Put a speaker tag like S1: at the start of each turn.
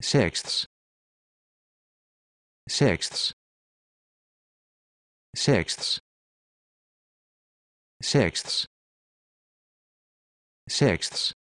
S1: sixths. Sixths. Sixths. Sixths. Sixths.